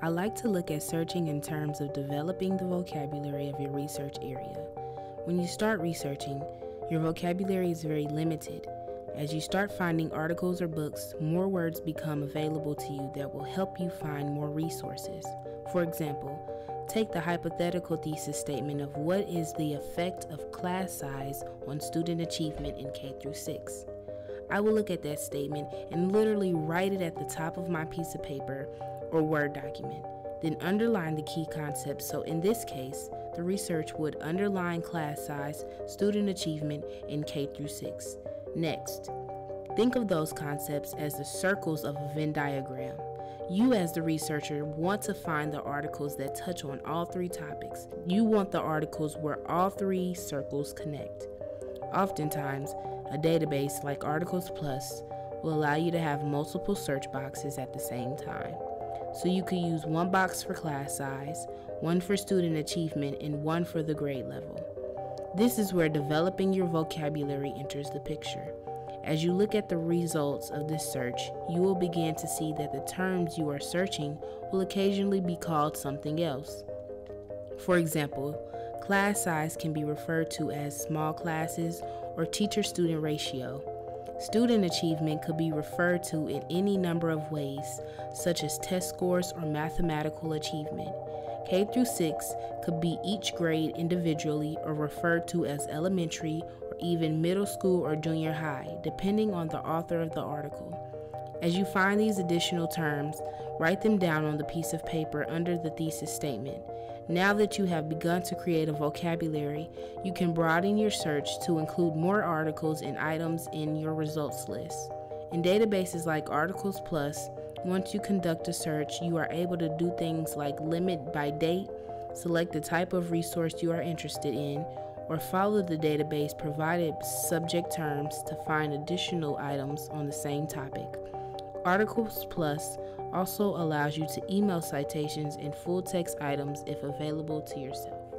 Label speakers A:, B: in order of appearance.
A: I like to look at searching in terms of developing the vocabulary of your research area. When you start researching, your vocabulary is very limited. As you start finding articles or books, more words become available to you that will help you find more resources. For example, take the hypothetical thesis statement of what is the effect of class size on student achievement in K through 6. I will look at that statement and literally write it at the top of my piece of paper or Word document. Then underline the key concepts. So in this case, the research would underline class size, student achievement in K through 6. Next, think of those concepts as the circles of a Venn diagram. You, as the researcher, want to find the articles that touch on all three topics. You want the articles where all three circles connect. Oftentimes, a database like Articles Plus will allow you to have multiple search boxes at the same time. So you could use one box for class size, one for student achievement, and one for the grade level. This is where developing your vocabulary enters the picture. As you look at the results of this search, you will begin to see that the terms you are searching will occasionally be called something else. For example, class size can be referred to as small classes or teacher student ratio. Student achievement could be referred to in any number of ways, such as test scores or mathematical achievement. K through 6 could be each grade individually or referred to as elementary or even middle school or junior high, depending on the author of the article. As you find these additional terms, write them down on the piece of paper under the thesis statement. Now that you have begun to create a vocabulary, you can broaden your search to include more articles and items in your results list. In databases like Articles Plus, once you conduct a search, you are able to do things like limit by date, select the type of resource you are interested in, or follow the database provided subject terms to find additional items on the same topic. Articles Plus also allows you to email citations and full text items if available to yourself.